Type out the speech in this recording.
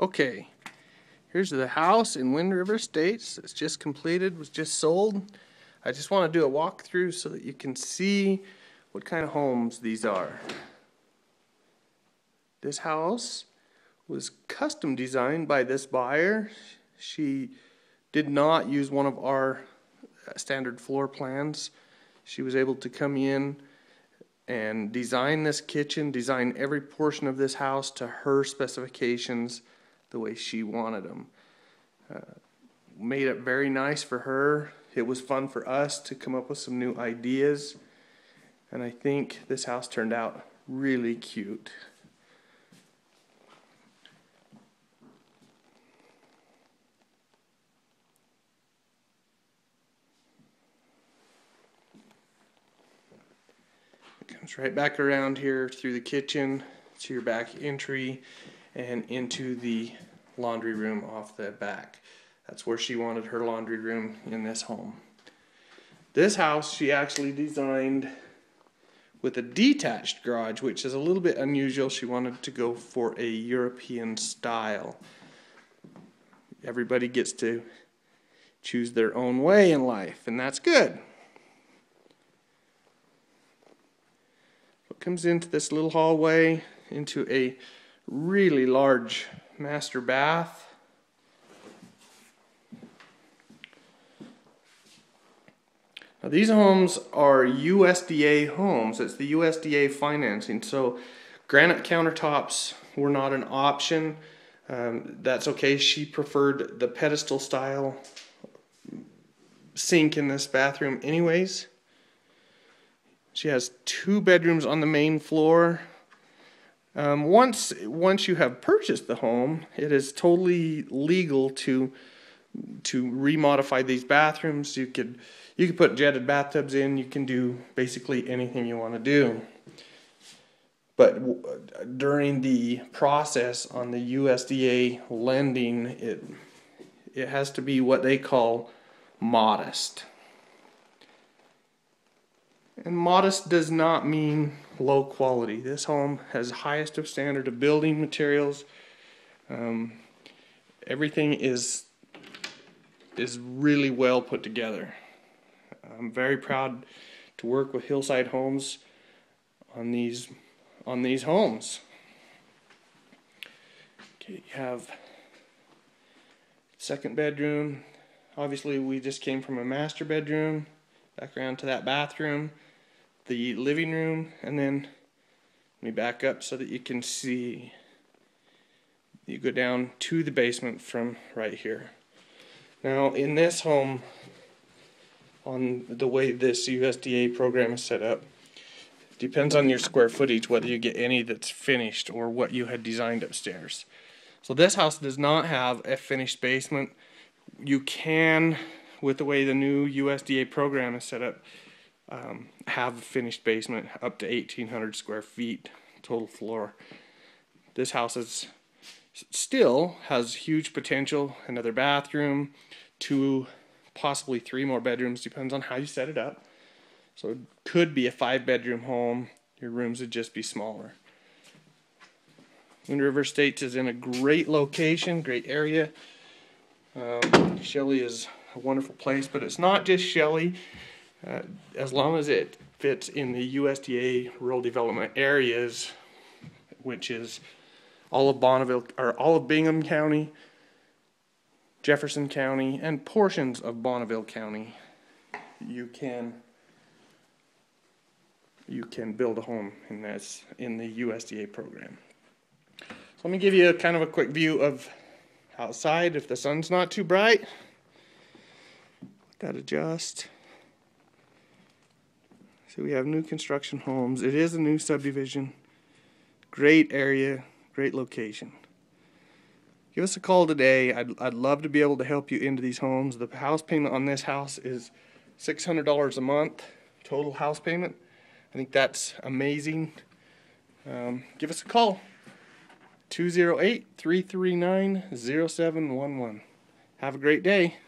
Okay, here's the house in Wind River Estates. It's just completed, was just sold. I just want to do a walkthrough so that you can see what kind of homes these are. This house was custom designed by this buyer. She did not use one of our uh, standard floor plans. She was able to come in and design this kitchen, design every portion of this house to her specifications the way she wanted them. Uh, made it very nice for her. It was fun for us to come up with some new ideas. And I think this house turned out really cute. It comes right back around here through the kitchen to your back entry and into the laundry room off the back. That's where she wanted her laundry room in this home. This house she actually designed with a detached garage, which is a little bit unusual. She wanted to go for a European style. Everybody gets to choose their own way in life, and that's good. It comes into this little hallway into a really large master bath. Now, these homes are USDA homes. It's the USDA financing. So, granite countertops were not an option. Um, that's okay. She preferred the pedestal style sink in this bathroom, anyways. She has two bedrooms on the main floor. Um, once once you have purchased the home, it is totally legal to to remodify these bathrooms. You could you could put jetted bathtubs in. You can do basically anything you want to do. But during the process on the USDA lending, it it has to be what they call modest. And modest does not mean low quality. This home has highest of standard of building materials. Um, everything is is really well put together. I'm very proud to work with Hillside Homes on these on these homes. Okay, you have second bedroom. Obviously, we just came from a master bedroom, back around to that bathroom, the living room, and then let me back up so that you can see. You go down to the basement from right here. Now, in this home, on the way this USDA program is set up, depends on your square footage whether you get any that's finished or what you had designed upstairs. So this house does not have a finished basement. You can, with the way the new USDA program is set up, um, have a finished basement up to 1,800 square feet total floor. This house is still has huge potential. Another bathroom, two, possibly three more bedrooms, depends on how you set it up. So it could be a five bedroom home. Your rooms would just be smaller. Wind River Estates is in a great location, great area. Um, Shelley is a wonderful place, but it's not just Shelley. Uh, as long as it fits in the USDA rural development areas, which is all of Bonneville or all of Bingham County, Jefferson County, and portions of Bonneville County, you can you can build a home in this in the USDA program. So let me give you a kind of a quick view of outside if the sun's not too bright. That adjust. So we have new construction homes. It is a new subdivision. Great area, great location. Give us a call today. I'd, I'd love to be able to help you into these homes. The house payment on this house is $600 a month, total house payment. I think that's amazing. Um, give us a call 208 339 0711. Have a great day.